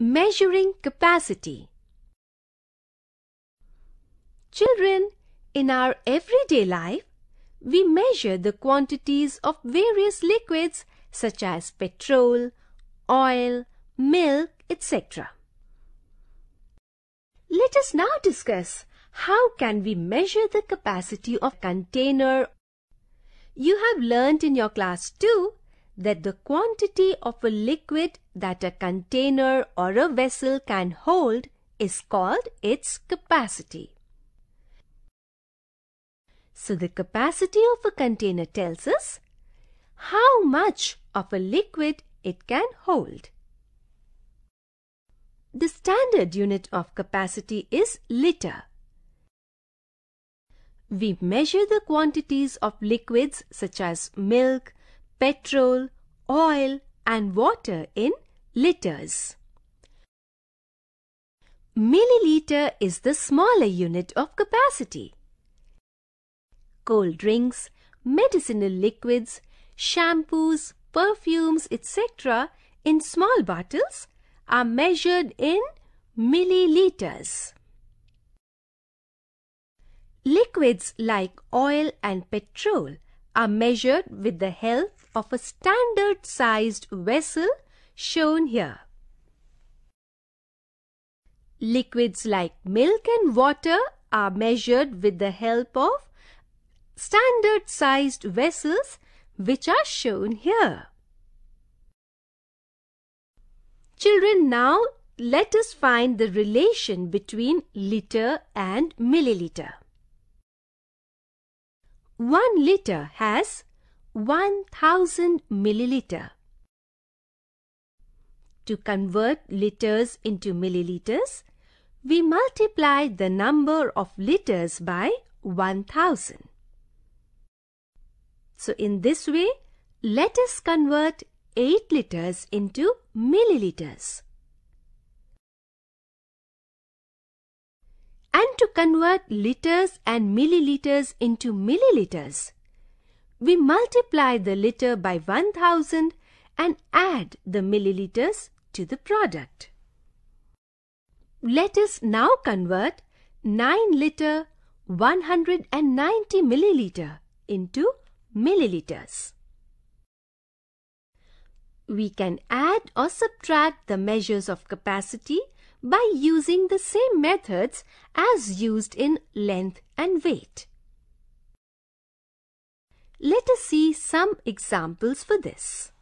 Measuring capacity. Children, in our everyday life, we measure the quantities of various liquids such as petrol, oil, milk, etc. Let us now discuss how can we measure the capacity of container. You have learnt in your class 2 that the quantity of a liquid that a container or a vessel can hold is called its capacity. So the capacity of a container tells us how much of a liquid it can hold. The standard unit of capacity is liter. We measure the quantities of liquids such as milk, petrol, oil and water in liters. Milliliter is the smaller unit of capacity. Cold drinks, medicinal liquids, shampoos, perfumes, etc. in small bottles are measured in milliliters. Liquids like oil and petrol are measured with the help of a standard sized vessel shown here. Liquids like milk and water are measured with the help of standard sized vessels which are shown here. Children, now let us find the relation between liter and milliliter. 1 liter has 1000 milliliter. To convert liters into milliliters, we multiply the number of liters by 1000. So in this way, let us convert 8 liters into milliliters. To convert liters and milliliters into milliliters, we multiply the liter by 1000 and add the milliliters to the product. Let us now convert 9 liter 190 milliliter into milliliters. We can add or subtract the measures of capacity by using the same methods as used in length and weight. Let us see some examples for this.